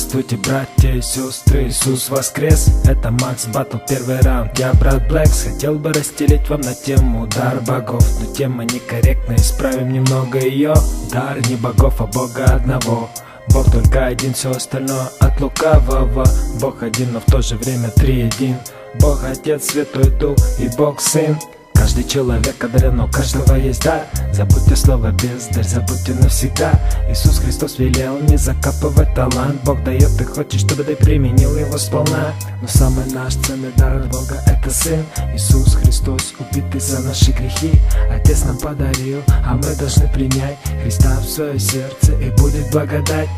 Здравствуйте, братья и сестры, Иисус воскрес. Это Макс Баттл, первый раунд, я брат Блэкс Хотел бы расстелить вам на тему дар богов Но тема некорректна, исправим немного ее Дар не богов, а Бога одного. Бог только один, все остальное от лукавого. Бог один, но в то же время триедин Бог Отец, Святой Дух и Бог Сын Каждый человек одарен, но каждого есть дар. Забудьте слово бездарь, забудьте навсегда. Иисус Христос велел не закапывать талант. Бог дает, ты хочешь, чтобы ты применил его сполна. Но самый наш ценный дар от Бога это Сын. Иисус Христос, убитый за наши грехи. Отец нам подарил, а мы должны принять Христа в свое сердце и будет благодать